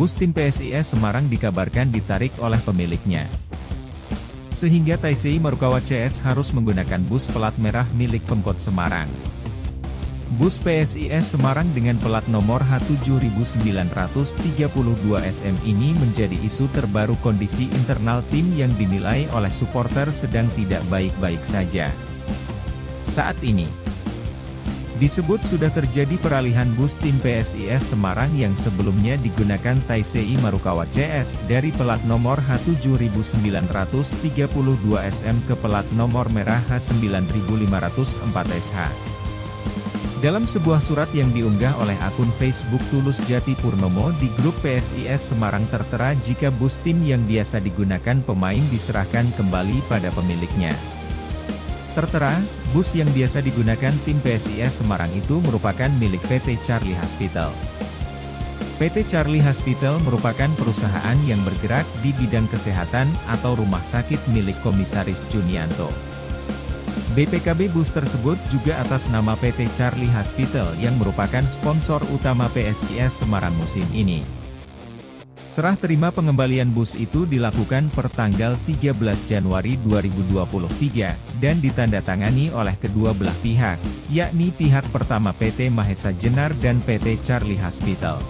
bus tim PSIS Semarang dikabarkan ditarik oleh pemiliknya. Sehingga Taisei Marukawa CS harus menggunakan bus pelat merah milik Pemkot Semarang. Bus PSIS Semarang dengan pelat nomor H7932SM ini menjadi isu terbaru kondisi internal tim yang dinilai oleh supporter sedang tidak baik-baik saja. Saat ini, Disebut sudah terjadi peralihan bus tim PSIS Semarang yang sebelumnya digunakan Taisei Marukawa CS dari pelat nomor H7932SM ke pelat nomor merah H9504SH. Dalam sebuah surat yang diunggah oleh akun Facebook Tulus Jati Purnomo di grup PSIS Semarang tertera jika bus tim yang biasa digunakan pemain diserahkan kembali pada pemiliknya. Tertera, bus yang biasa digunakan tim PSIS Semarang itu merupakan milik PT Charlie Hospital. PT Charlie Hospital merupakan perusahaan yang bergerak di bidang kesehatan atau rumah sakit milik Komisaris Junianto. BPKB bus tersebut juga atas nama PT Charlie Hospital yang merupakan sponsor utama PSIS Semarang musim ini. Serah terima pengembalian bus itu dilakukan per tanggal 13 Januari 2023, dan ditandatangani oleh kedua belah pihak, yakni pihak pertama PT Mahesa Jenar dan PT Charlie Hospital.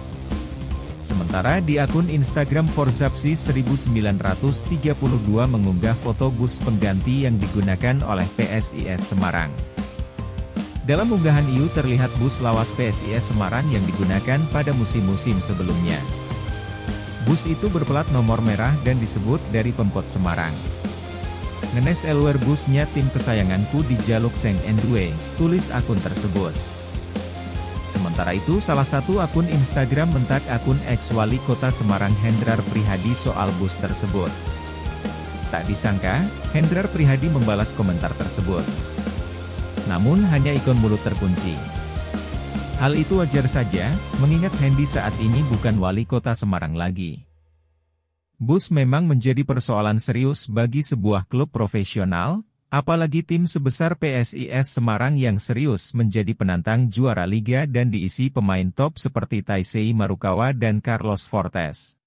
Sementara di akun Instagram Forzapsi 1932 mengunggah foto bus pengganti yang digunakan oleh PSIS Semarang. Dalam unggahan itu terlihat bus lawas PSIS Semarang yang digunakan pada musim-musim sebelumnya. Bus itu berplat nomor merah dan disebut dari Pemkot Semarang. Ngenes Elwer busnya tim kesayanganku di Jaluk Seng Endue, tulis akun tersebut. Sementara itu salah satu akun Instagram mentak akun ex-wali kota Semarang Hendrar Prihadi soal bus tersebut. Tak disangka, Hendrar Prihadi membalas komentar tersebut. Namun hanya ikon mulut terkunci. Hal itu wajar saja, mengingat Hendy saat ini bukan wali kota Semarang lagi. Bus memang menjadi persoalan serius bagi sebuah klub profesional, apalagi tim sebesar PSIS Semarang yang serius menjadi penantang juara liga dan diisi pemain top seperti Taisei Marukawa dan Carlos Fortes.